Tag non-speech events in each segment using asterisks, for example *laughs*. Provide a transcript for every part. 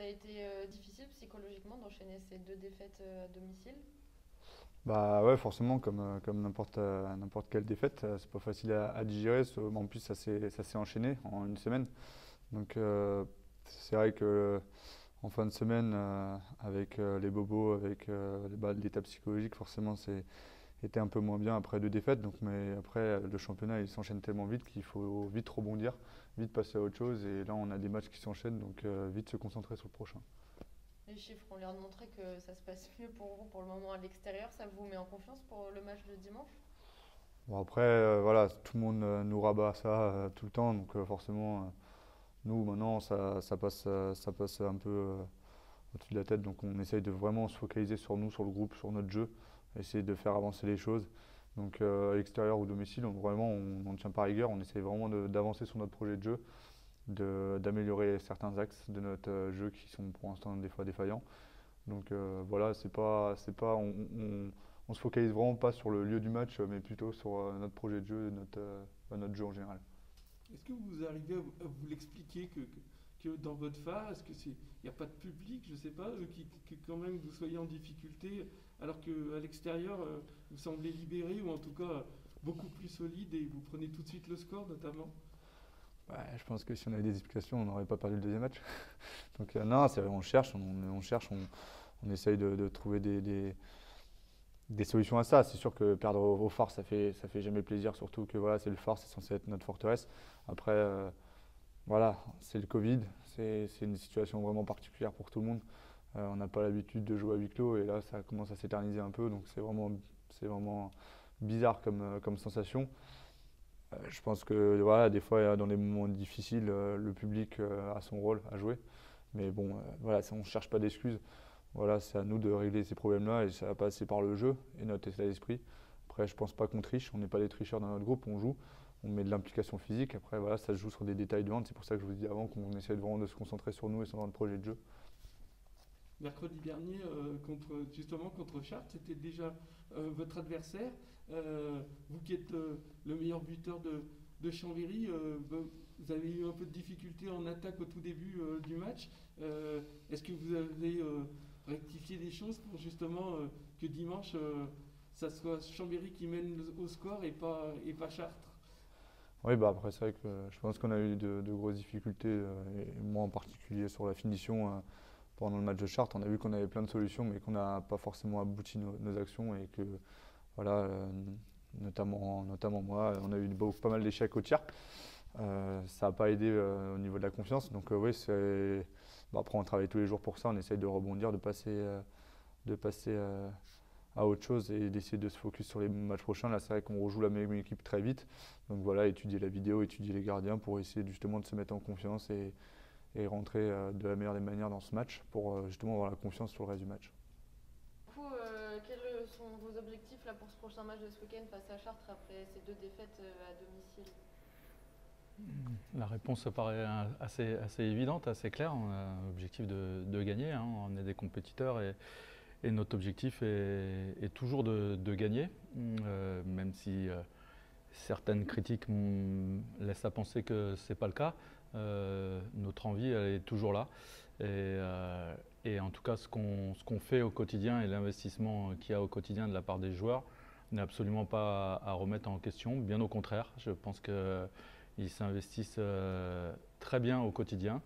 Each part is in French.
Ça a été euh, difficile psychologiquement d'enchaîner ces deux défaites euh, à domicile? Bah ouais, forcément, comme, euh, comme n'importe n'importe quelle défaite, c'est pas facile à, digérer. En plus, ça s'est enchaîné en une semaine. Donc c'est vrai que en fin de semaine, avec les bobos, avec bah, l'état psychologique, forcément, c'est était un peu moins bien après deux défaites. Donc, mais après, le championnat, il s'enchaîne tellement vite qu'il faut vite rebondir, vite passer à autre chose. Et là, on a des matchs qui s'enchaînent, donc euh, vite se concentrer sur le prochain. Les chiffres ont l'air de montrer que ça se passe mieux pour vous pour le moment à l'extérieur. Ça vous met en confiance pour le match de dimanche? Bon, après, euh, voilà, tout le monde euh, nous rabat ça tout le temps, donc forcément, nous maintenant, ça, ça passe, ça passe un peu au-dessus de la tête, donc on essaye de vraiment se focaliser sur nous, sur le groupe, sur notre jeu, essayer de faire avancer les choses. Donc euh, à l'extérieur ou domicile, on, vraiment, on ne tient pas rigueur, on essaye vraiment d'avancer sur notre projet de jeu, d'améliorer certains axes de notre euh, jeu qui sont pour l'instant des fois défaillants. Donc euh, voilà, c'est pas, c'est pas, on, on- se focalise vraiment pas sur le lieu du match, mais plutôt sur notre projet de jeu, notre, bah, notre jeu en général. Est-ce que vous arrivez à vous, l'expliquer que, que, que dans votre phare, est-ce que c'est il n'y a pas de public, je sais pas, euh, qui, que quand même vous soyez en difficulté, alors qu'à l'extérieur, euh, vous semblez libéré ou en tout cas euh, beaucoup plus solide et vous prenez tout de suite le score notamment? Ouais, je pense que si on avait des explications, on n'aurait pas perdu le deuxième match. *laughs* Donc euh, non, c'est vrai, on cherche, on, cherche, on, essaye de, trouver des, solutions à ça. C'est sûr que perdre au, au phare, ça fait, ça fait jamais plaisir, surtout que voilà, c'est le phare, c'est censé être notre forteresse. Après, voilà, c'est le Covid, c'est une situation vraiment particulière pour tout le monde. Euh, on n'a pas l'habitude de jouer à huis clos et là, ça commence à s'éterniser un peu, donc c'est vraiment, vraiment bizarre comme, euh, sensation. Euh, Je pense que voilà, des fois, dans des moments difficiles, le public a son rôle à jouer. Mais bon, voilà, on ne cherche pas d'excuses. Voilà, c'est à nous de régler ces problèmes-là et ça va passer par le jeu et notre état d'esprit. Après, je pense pas qu'on triche, on n'est pas des tricheurs dans notre groupe, on joue, on met de l'implication physique. Après, voilà, ça se joue sur des détails de hand. C'est pour ça que je vous dis avant qu'on essaie vraiment de se concentrer sur nous et sur notre projet de jeu. Mercredi dernier, euh, contre, justement contre Chartres, c'était déjà euh, votre adversaire. Euh, vous qui êtes le meilleur buteur de, Chambéry, vous avez eu un peu de difficulté en attaque au tout début du match. Est-ce que vous avez rectifié des choses pour justement que dimanche, ça soit Chambéry qui mène au score et pas, et pas Chartres? Oui, bah après, c'est vrai que euh, je pense qu'on a eu de, grosses difficultés, euh, et moi en particulier sur la finition euh, pendant le match de Chartres. On a vu qu'on avait plein de solutions, mais qu'on n'a pas forcément abouti nos, actions et que, voilà, notamment, notamment moi, on a eu beau- pas mal d'échecs au tir. Euh, ça n'a pas aidé au niveau de la confiance. Donc, oui, bah, après, on travaille tous les jours pour ça, on essaye de rebondir, de passer, de passer à autre chose et d'essayer de se focus sur les matchs prochains. Là, c'est vrai qu'on rejoue la même équipe très vite. Donc voilà, étudier la vidéo, étudier les gardiens pour essayer justement de se mettre en confiance et, et rentrer euh, de la meilleure des manières dans ce match pour euh, justement avoir la confiance sur le reste du match. Du coup, euh, quels sont vos objectifs là, pour ce prochain match de ce week-end face à Chartres après ces deux défaites à domicile? La réponse paraît assez, assez évidente, assez claire. On a un objectif de, de gagner. hein. On est des compétiteurs et, et notre objectif est, toujours de, gagner, Euh, même si euh, certaines critiques laissent à penser que ce n'est pas le cas. Euh, notre envie elle est toujours là. Et, en tout cas, ce qu'on fait au quotidien et l'investissement qu'il y a au quotidien de la part des joueurs n'est absolument pas à, remettre en question. Bien au contraire, je pense que ils s'investissent très bien au quotidien.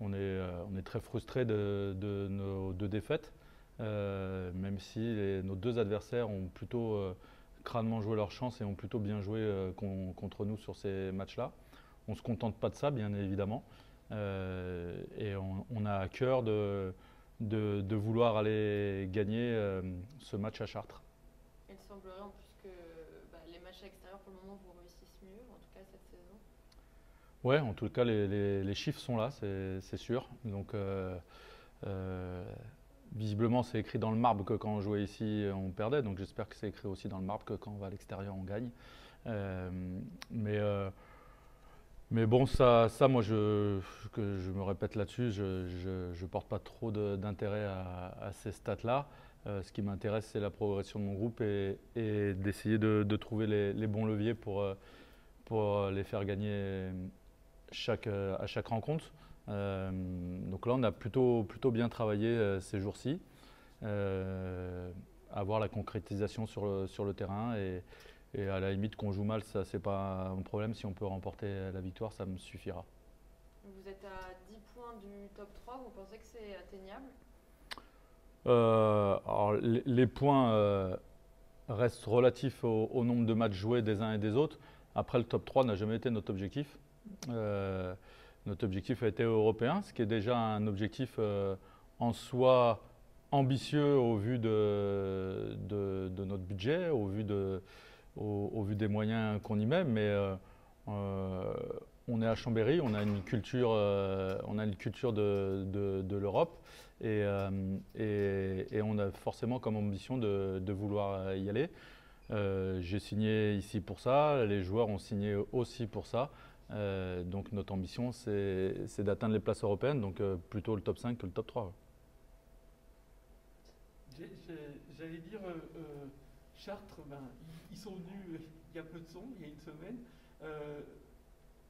On est, très frustré de, de nos deux défaites, même si les- nos deux adversaires ont plutôt euh, crânement joué leur chance et ont plutôt bien joué euh, con- contre nous sur ces matchs-là. On ne se contente pas de ça, bien évidemment. Euh, et on, on a à cœur de, de, de vouloir aller gagner euh, ce match à Chartres. Il semblerait en plus que bah, les matchs à l'extérieur pour le moment vous réussissent mieux, en tout cas cette saison. Ouais, en tout cas, les, les- les chiffres sont là, c'est c'est sûr. Donc, euh, euh, visiblement, c'est écrit dans le marbre que quand on jouait ici, on perdait. Donc, j'espère que c'est écrit aussi dans le marbre que quand on va à l'extérieur, on gagne. Euh, mais, euh, mais bon, ça, moi, je, que je me répète là-dessus, je ne porte pas trop d'intérêt à, ces stats-là. Euh, ce qui m'intéresse, c'est la progression de mon groupe et, d'essayer de, trouver les, bons leviers pour, euh, les faire gagner euh, à chaque rencontre. Donc là, on a plutôt, plutôt bien travaillé ces jours-ci. avoir la concrétisation sur le, sur le terrain et, et à la limite qu'on joue mal, ça c'est pas un problème. Si on peut remporter la victoire, ça me suffira. Vous êtes à 10 points du top 3, vous pensez que c'est atteignable? Euh, alors, les, points euh, restent relatifs au, nombre de matchs joués des uns et des autres. Après, le top 3 n'a jamais été notre objectif. Euh, notre objectif a été européen, ce qui est déjà un objectif en soi ambitieux au vu de, notre budget, au vu, des moyens qu'on y met. Mais on est à Chambéry, on a une culture, on a une culture de, l'Europe. Euh, et, on a forcément comme ambition de, vouloir y aller. Euh, j'ai signé ici pour ça, les joueurs ont signé aussi pour ça. Euh, donc notre ambition, c'est d'atteindre les places européennes, donc plutôt le top 5 que le top 3. J'allais dire, Chartres, ben, ils sont venus il y a peu de temps, il y a une semaine.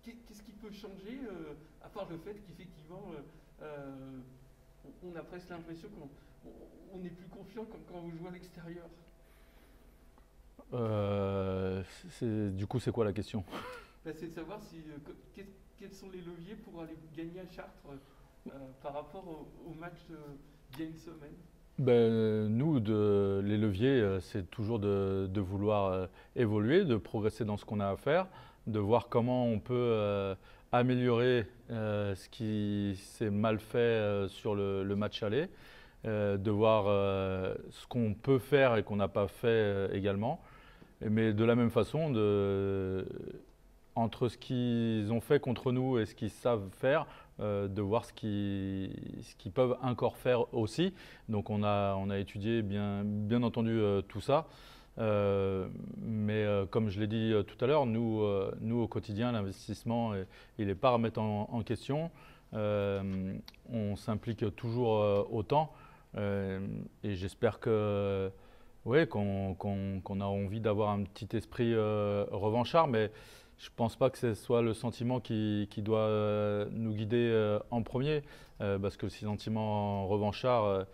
Qu'est-ce qui peut changer, à part le fait qu'effectivement, on a presque l'impression qu'on est plus confiant quand, quand vous jouez à l'extérieur? Euh, du coup, c'est quoi la question? Bah, C'est de savoir si, euh, quels sont les leviers pour aller gagner à Chartres euh, par rapport au, match d'il y a une semaine? Ben, nous, les leviers, c'est toujours de, vouloir évoluer, de progresser dans ce qu'on a à faire, de voir comment on peut améliorer euh, ce qui s'est mal fait euh, sur le, match aller, euh, de voir ce qu'on peut faire et qu'on n'a pas fait également. Mais de la même façon, de, entre ce qu'ils ont fait contre nous et ce qu'ils savent faire, de voir ce qu'ils, peuvent encore faire aussi. Donc on a, étudié bien, entendu tout ça. Euh, mais euh, comme je l'ai dit euh, tout à l'heure, nous, nous au quotidien, l'investissement, il n'est pas à remettre en, question. on s'implique toujours autant. et j'espère que oui, qu'on a envie d'avoir un petit esprit revanchard, mais je ne pense pas que ce soit le sentiment qui, doit nous guider en premier, parce que le sentiment revanchard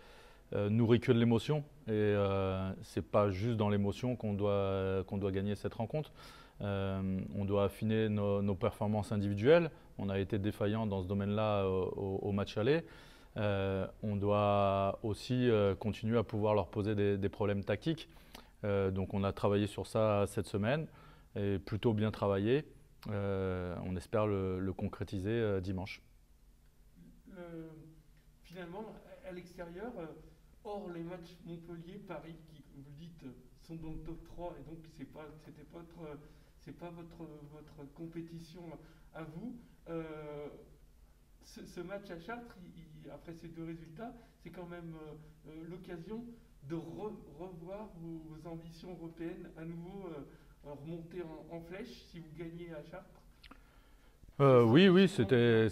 nourrit que de l'émotion. Et euh, ce n'est pas juste dans l'émotion qu'on doit, qu'on doit gagner cette rencontre. Euh, on doit affiner nos, performances individuelles. On a été défaillant dans ce domaine-là au, match aller. Euh, on doit aussi continuer à pouvoir leur poser des, problèmes tactiques. donc on a travaillé sur ça cette semaine et plutôt bien travaillé. on espère le, concrétiser dimanche. finalement, à l'extérieur, Or, les matchs Montpellier-Paris, qui, vous dites, sont dans le top 3, et donc ce pas, pas, votre, pas votre, votre compétition à vous. Euh, ce, match à Chartres, après ces deux résultats, c'est quand même euh, euh, l'occasion de revoir vos, ambitions européennes à nouveau remonter en, flèche si vous gagnez à Chartres euh, oui, oui, c'était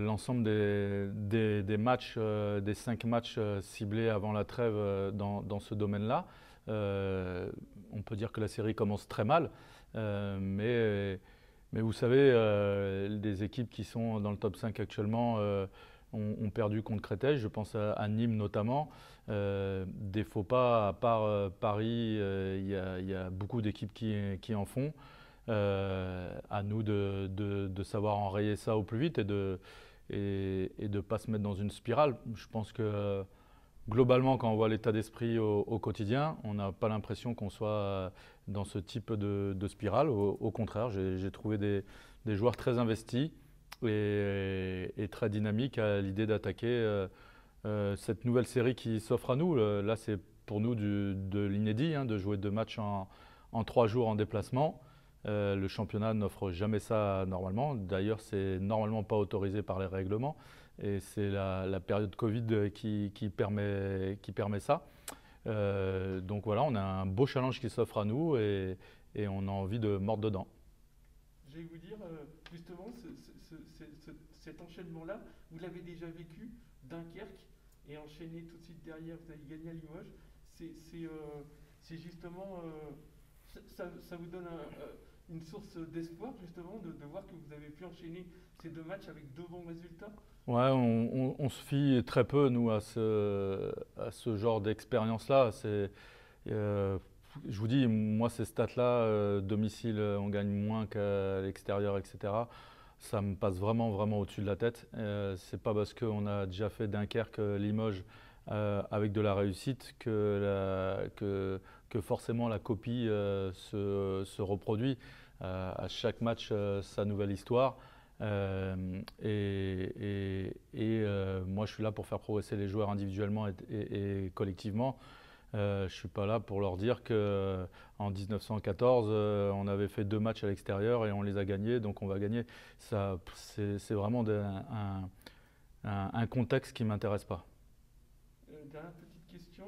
l'ensemble des, matchs, euh, des cinq matchs euh, ciblés avant la trêve dans, dans, ce domaine-là. on peut dire que la série commence très mal, mais, mais vous savez, les équipes qui sont dans le top 5 actuellement ont, perdu contre Créteil, je pense à, Nîmes notamment. des faux pas, à part Paris, il y, a beaucoup d'équipes qui, en font. Euh, à nous de, savoir enrayer ça au plus vite et de de pas se mettre dans une spirale. Je pense que globalement, quand on voit l'état d'esprit au, quotidien, on n'a pas l'impression qu'on soit dans ce type de, spirale. Au, contraire, j'ai trouvé des, joueurs très investis et, et très dynamiques à l'idée d'attaquer euh, euh, cette nouvelle série qui s'offre à nous. Là, c'est pour nous de l'inédit, hein, de jouer deux matchs en, trois jours en déplacement. Euh, le championnat n'offre jamais ça normalement. D'ailleurs, c'est normalement pas autorisé par les règlements. Et c'est la, période Covid qui, permet, ça. Euh, donc voilà, on a un beau challenge qui s'offre à nous et, on a envie de mordre dedans. Je vais vous dire, euh, justement, cet enchaînement-là, vous l'avez déjà vécu, Dunkerque, et enchaîné tout de suite derrière, vous avez gagné à Limoges. C'est justement, ça, vous donne un une source d'espoir justement de, voir que vous avez pu enchaîner ces deux matchs avec deux bons résultats Ouais, on, se fie très peu, nous, à ce, genre d'expérience-là. Euh, je vous dis, moi, ces stats-là, euh, domicile, on gagne moins qu'à l'extérieur, etc. Ça me passe vraiment, vraiment au-dessus de la tête. Euh, c'est pas parce qu'on a déjà fait Dunkerque, Limoges euh, avec de la réussite que, que, forcément la copie euh, se, reproduit. Euh, à chaque match, sa nouvelle histoire. et, moi, je suis là pour faire progresser les joueurs individuellement et collectivement. Euh, je ne suis pas là pour leur dire qu'en 1914, euh, on avait fait deux matchs à l'extérieur et on les a gagnés, donc on va gagner. C'est vraiment un, contexte qui ne m'intéresse pas. Euh, dernière petite question,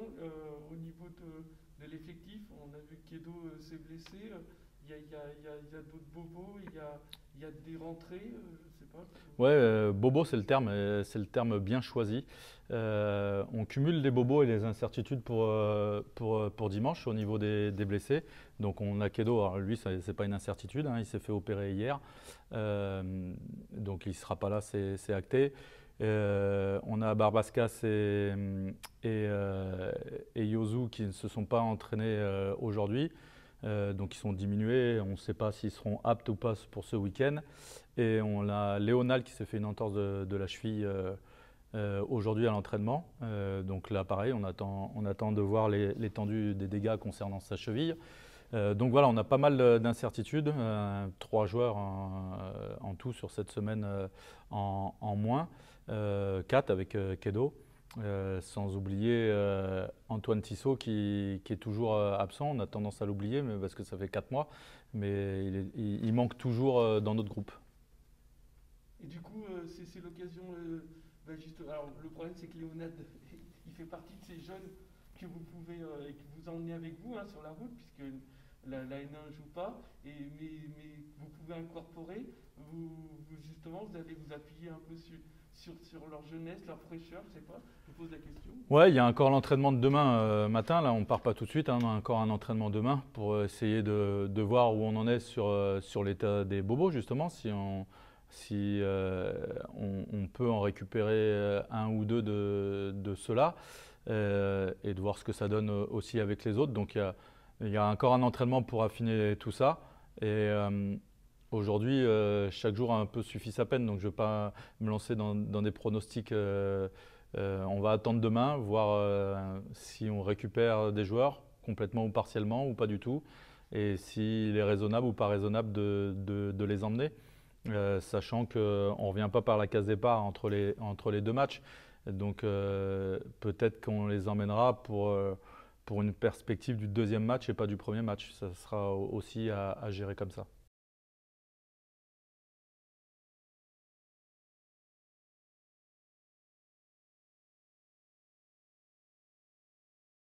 au niveau de, de l'effectif, on a vu qu'Edo s'est blessé. Il y a, d'autres bobos, il y a, y des rentrées, je sais pas. Ouais, bobo c'est le terme, c'est le terme bien choisi. Euh, on cumule les bobos et les incertitudes pour, euh, pour, pour dimanche au niveau des, des, blessés. Donc on a Kedo, lui c'est pas une incertitude, hein, il s'est fait opérer hier, euh, donc il sera pas là, c'est acté. Euh, on a Barbascas et, et, et, Yozu qui ne se sont pas entraînés aujourd'hui, donc ils sont diminués, on ne sait pas s'ils seront aptes ou pas pour ce week-end. Et on a Léonal qui s'est fait une entorse de, la cheville euh, aujourd'hui à l'entraînement. Euh, donc là, pareil, on attend, de voir l'étendue des dégâts concernant sa cheville. Euh, donc voilà, on a pas mal d'incertitudes. Euh, trois joueurs en, en, tout sur cette semaine en, en, moins. quatre avec Kedo. Sans oublier Antoine Tissot qui, est toujours absent. On a tendance à l'oublier parce que ça fait quatre mois. Mais il, manque toujours dans notre groupe. Et du coup, c'est l'occasion juste, alors, le problème, c'est que Léonard, *laughs* il fait partie de ces jeunes que vous pouvez euh, que vous emmenez avec vous hein, sur la route, puisque la, la N1 ne joue pas, et, mais, mais, vous pouvez incorporer, vous, vous, justement, vous allez vous appuyer un peu sur, sur, leur jeunesse, leur fraîcheur, je sais pas, je pose la question. Ouais, il y a encore l'entraînement de demain euh, matin, là on part pas tout de suite, hein, on a encore un entraînement demain pour essayer de, voir où on en est sur, euh, sur l'état des bobos, justement, si on euh, peut en récupérer un ou deux de, ceux-là et de voir ce que ça donne aussi avec les autres. Donc il y a, encore un entraînement pour affiner tout ça. Aujourd'hui, euh, chaque jour a un peu suffi sa peine, donc je ne vais pas me lancer dans, des pronostics. Euh, on va attendre demain, voir si on récupère des joueurs complètement ou partiellement ou pas du tout, et s'il est raisonnable ou pas raisonnable de, les emmener. Euh, sachant qu'on ne revient pas par la case départ entre les, entre les deux matchs. Donc euh, peut-être qu'on les emmènera pour, euh, une perspective du deuxième match et pas du premier match. Ça sera aussi à gérer comme ça.